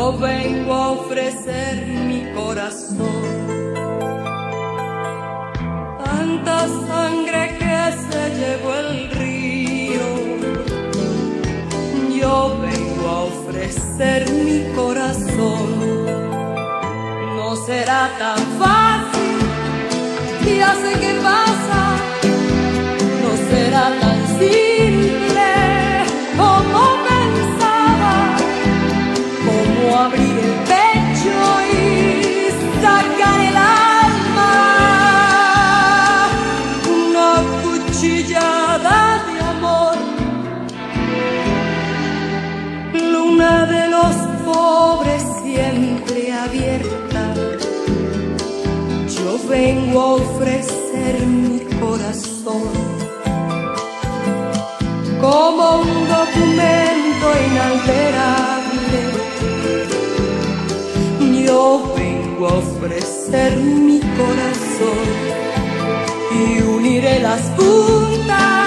yo vengo a ofrecer mi corazón. Tanta sangre que se llevó el río, yo vengo a ofrecer mi corazón. No será tan fácil, ya sé qué pasa, de los pobres siempre abierta. Yo vengo a ofrecer mi corazón como un documento inalterable. Yo vengo a ofrecer mi corazón y uniré las puntas